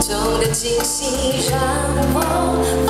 中的惊喜，让我。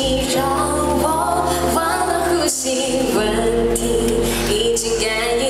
你让我忘了呼吸问题已经感应